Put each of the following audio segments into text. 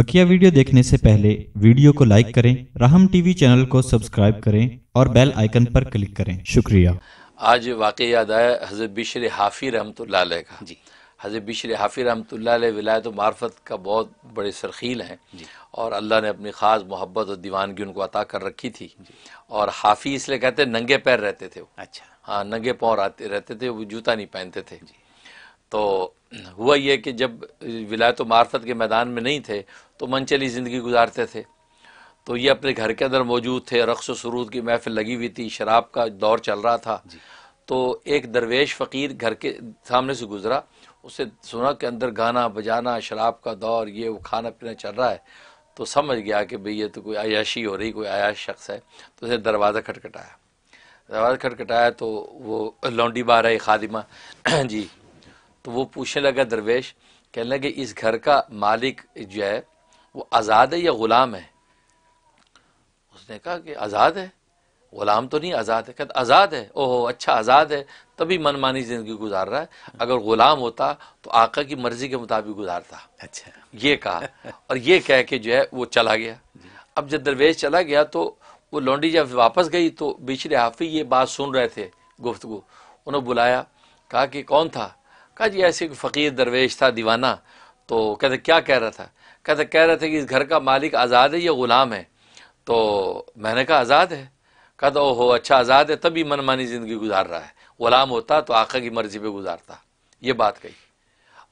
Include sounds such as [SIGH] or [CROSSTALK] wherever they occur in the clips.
बकिया video देखने से पहले वीडियो को लाइक करें राहम टीवी चैनल को सब्सक्राइब करें और बेल आइकन पर क्लिक करें। शुक्रिया। आज वाकई याद आया हज़रत बिशर हाफ़ी रहमत का। जी। हज़रत बिशर हाफ़ी रहमत विलायत मार्फत का बहुत बड़े सरखील हैं। और अल्लाह ने अपनी ख़ास मोहब्बत और दीवानगी उनको अता कर रखी थी। और हाफ़ी इसलिए कहते नंगे पैर रहते थे वो। अच्छा। हाँ नंगे पाँव रहते रहते थे वो जूता नहीं पहनते थे। तो हुआ यह कि जब विलायत मार्फत के मैदान में नहीं थे तो मनचली ज़िंदगी गुजारते थे। तो ये अपने घर के अंदर मौजूद थे रक्स सरूद की महफिल लगी हुई थी शराब का दौर चल रहा था। तो एक दरवेश फ़कीर घर के सामने से गुजरा उसे सुना कि अंदर गाना बजाना शराब का दौर ये वो खाना पीना चल रहा है। तो समझ गया कि भाई ये तो कोई अयाशी हो रही कोई आयाश शख्स है। तो उसने दरवाज़ा खटखटाया। दरवाज़ा खटखटाया तो वो लौंडी बार है खादिमा। [CLEARS THROAT] जी। तो वो पूछने लगा दरवेश कहने लगे इस घर का मालिक जो है वो आज़ाद है या ग़ुलाम है? उसने कहा कि आज़ाद है। ग़ुलाम तो नहीं आज़ाद है। कहता आज़ाद है? ओहो अच्छा आज़ाद है। तभी मनमानी ज़िंदगी गुजार रहा है। अगर ग़ुलाम होता तो आका की मर्ज़ी के मुताबिक गुजारता। अच्छा। ये कहा। और ये कह के जो है वो चला गया। अब जब दरवेश चला गया तो वो लौंडी जब वापस गई तो बिछड़े हाफी ये बात सुन रहे थे गुफ्तगु। उन्होंने बुलाया कहा कि कौन था? कहा जी, ऐसे फ़कीर दरवेश था, दीवाना। तो कहते, क्या कह रहा था? कहते, कह रहे थे कि इस घर का मालिक आज़ाद है या ग़ुलाम है? तो मैंने कहा, आज़ाद है। कहता, ओहो अच्छा आज़ाद है, तभी मनमानी ज़िंदगी गुजार रहा है। ग़ुलाम होता तो आका की मर्ज़ी पर गुजारता। ये बात कही।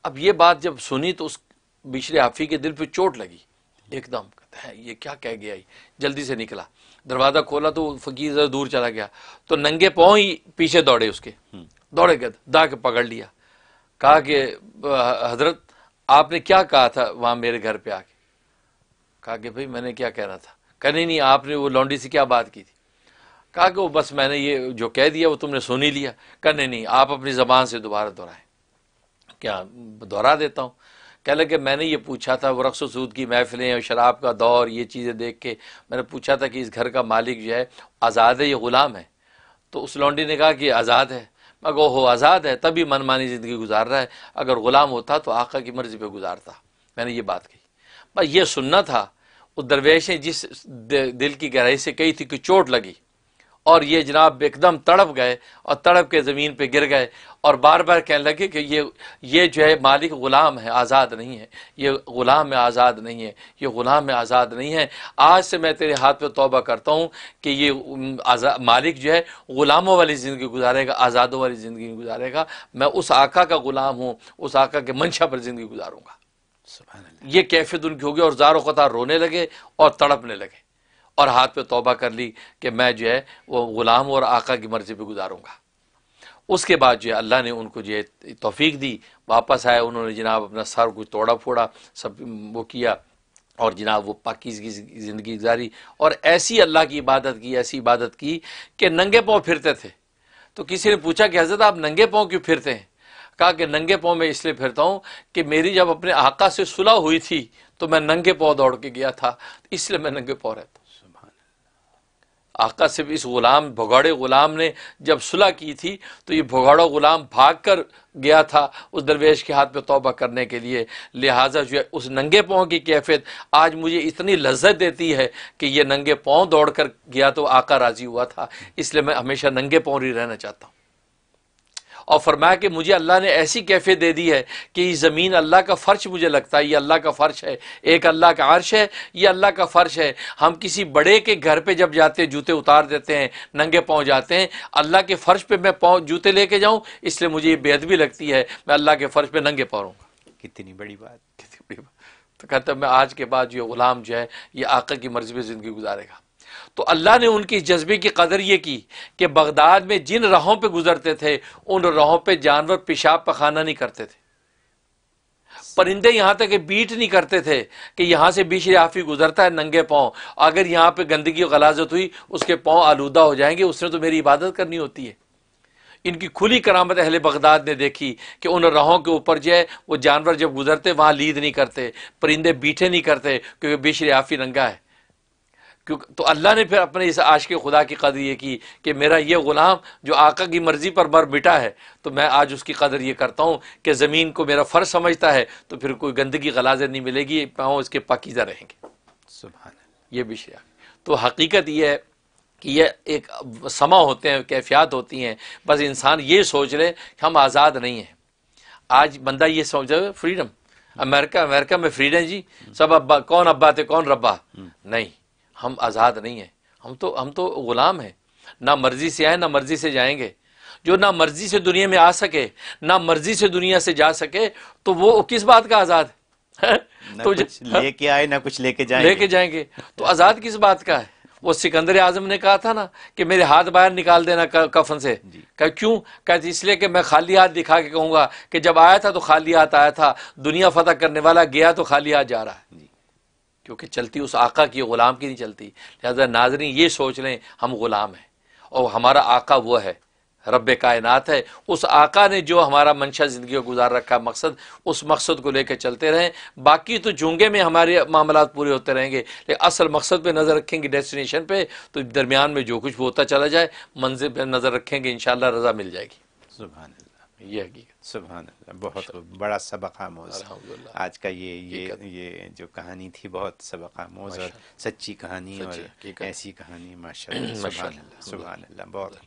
अब ये बात जब सुनी तो उस बिशरे हाफी के दिल पर चोट लगी। एकदम, कहते, हैं, ये क्या कह गया ये? जल्दी से निकला। दरवाज़ा खोला तो फ़कीर ज़रा दूर चला गया। तो नंगे पाँव ही पीछे दौड़े उसके। दौड़े गए दा के पकड़ लिया। कहा कि हज़रत, आपने क्या कहा था वहाँ मेरे घर पे आके? कहा कि, भाई, मैंने क्या कहना था? कहने नहीं आपने वो लौंडी से क्या बात की थी? कहा कि, वो बस मैंने ये जो कह दिया, वो तुमने सुन ही लिया। कहने नहीं आप अपनी ज़बान से दोबारा दोहराएँ। क्या, दोहरा देता हूँ? कह लगे, मैंने ये पूछा था, वो रक्स सूद की महफिलें और शराब का दौर, ये चीज़ें देख के, मैंने पूछा था कि इस घर का मालिक जो है, आज़ाद है या ग़ुलाम है? तो उस लौंडी ने कहा कि आज़ाद है। मगर वो आज़ाद है, तभी मनमानी ज़िंदगी गुजार रहा है। अगर ग़ुलाम होता तो आका की मर्ज़ी पे गुजारता। मैंने ये बात कही। बस ये सुनना था। वो दरवेश जिस दिल की गहराई से कही थी कि चोट लगी। और ये जनाब एकदम तड़प गए और तड़प के ज़मीन पे गिर गए और बार बार कहने लगे कि ये ये जो है मालिक ग़ुलाम है आज़ाद नहीं है। ये ग़ुलाम है आज़ाद नहीं है। ये ग़ुलाम है आज़ाद नहीं है। आज से मैं तेरे हाथ पे तौबा करता हूँ कि ये मालिक जो है ग़ुलामों वाली ज़िंदगी गुजारेगा आज़ादों वाली ज़िंदगी गुजारेगा। मैं उस आका का ग़ुलाम हूँ उस आका के मंशा पर ज़िंदगी गुजारूँगा। ये कैफियत उनकी होगी और ज़ारो कतार रोने लगे और तड़पने लगे। और हाथ पे तौबा कर ली कि मैं जो है वो ग़ुलाम और आका की मर्ज़ी पे गुजारूँगा। उसके बाद जो है अल्लाह ने उनको जो है तोफ़ी दी। वापस आए, उन्होंने जनाब अपना सर कुछ तोड़ा फोड़ा, सब वो किया और जनाब वो पाकिज की ज़िंदगी गुजारी और ऐसी अल्लाह की इबादत की, ऐसी इबादत की कि नंगे पाँव फिरते थे। तो किसी ने पूछा कि हज़रत, आप नंगे पाँव क्यों फिरते हैं? कहा कि नंगे पाँव में इसलिए फिरता हूँ कि मेरी जब अपने आका से सुलह हुई थी तो मैं नंगे पाँव दौड़ के गया था, इसलिए मैं नंगे पाँव रहता आका सिर्फ़ इस गुलाम, भगौड़े गुलाम ने जब सुलह की थी तो ये भगौड़ा गुलाम भाग कर गया था उस दरवेश के हाथ पे तोबा करने के लिए। लिहाजा जो है, उस नंगे पाँव की कैफियत आज मुझे इतनी लज्जत देती है कि ये नंगे पाँव दौड़ कर गया तो आका राज़ी हुआ था। इसलिए मैं हमेशा नंगे पाँव ही रहना चाहता हूँ। और फरमाया कि मुझे अल्लाह ने ऐसी कैफियत दे दी है कि ये ज़मीन अल्लाह का फ़र्श मुझे लगता है ये अल्लाह का फ़र्श है एक अल्लाह का अर्श है ये अल्लाह का फ़र्श है। हम किसी बड़े के घर पे जब जाते हैं जूते उतार देते हैं नंगे पाँव जाते हैं अल्लाह के फ़र्श पे मैं पाँव जूते लेके जाऊँ इसलिए मुझे ये बेदबी लगती है मैं अल्लाह के फ़र्श पे नंगे पाऊँगा कितनी बड़ी बात कितनी बड़ी बात। तो कहता मैं आज के बाद जो ग़ुलाम जो है ये आका की मर्ज़ी में ज़िंदगी गुजारेगा। तो अल्लाह ने उनकी जज्बे की कदर ये की कि बगदाद में जिन राहों पे गुजरते थे, उन राहों पे जानवर पेशाब पखाना नहीं करते थे। परिंदे यहाँ तक बीट नहीं करते थे कि यहाँ से बीच राफी गुजरता है नंगे पाँव। अगर यहाँ पे गंदगी गलाजत हुई, उसके पाँव आलूदा हो जाएँगे, उसने तो मेरी इबादत करनी होती है। इनकी खुली करामत अहले बगदाद ने देखी कि उन राहों के ऊपर जो है, वो जानवर जब गुजरते, वहाँ लीद नहीं करते, परिंदे बीठे नहीं करते, क्योंकि बीच राफी नंगा है। क्योंकि तो अल्लाह ने फिर अपने इस आश के खुदा की कदर ये की कि मेरा ये ग़ुलाम जो आका की मर्ज़ी पर मर मिटा है तो मैं आज उसकी कदर ये करता हूँ कि ज़मीन को मेरा फ़र्ज़ समझता है तो फिर कोई गंदगी गलाजर नहीं मिलेगी पाँव इसके पाकिज़ा रहेंगे। सुबह ये शेर तो हकीकत ये है कि ये एक समा होते हैं कैफियात होती हैं। बस इंसान ये सोच रहे कि हम आज़ाद नहीं हैं। आज बंदा ये सोच रहे फ्रीडम अमेरिका अमेरिका में फ्रीडम जी। सब अब्बा कौन अब्बा थे कौन रब्बा? नहीं। हम आज़ाद नहीं हैं। हम तो हम तो ग़ुलाम हैं। ना मर्ज़ी से आए ना मर्ज़ी से जाएँगे। जो ना मर्ज़ी से दुनिया में आ सके ना मर्ज़ी से दुनिया से जा सके तो वो किस बात का आज़ाद? है? तो लेके आए ना कुछ लेके जाएँगे। लेके जाएँगे। तो आज़ाद किस बात का है? वो सिकंदर आज़म ने कहा था ना कि मेरे हाथ बाहर निकाल देना कफन से। कहा क्यों? कहते इसलिए कि मैं खाली हाथ दिखा के कहूँगा कि जब आया था तो खाली हाथ आया था। दुनिया फतह करने वाला गया तो खाली हाथ जा रहा है। क्योंकि चलती उस आका की, गुलाम की नहीं चलती। लिहाजा नाजरीन, ये सोच लें, हम गुलाम हैं। और हमारा आका वो है रब कायनात है। उस आका ने जो हमारा मंशा ज़िंदगी को गुजार रखा मकसद, उस मकसद को लेकर चलते रहें। बाकी तो झूँगे में हमारे मामला पूरे होते रहेंगे, लेकिन असल मकसद पे नज़र रखेंगे डेस्टिनेशन पे तो दरमियान में जो कुछ होता चला जाए, मंजिल पर नज़र रखेंगे इन रज़ा मिल जाएगी। सुबह ये हकीकत सुबह बहुत बड़ा सबक आमोज आज का ये ये ये जो कहानी थी बहुत सबक आमोज और सच्ची कहानी और ऐसी कहानी माशा सुबह सुबह बहुत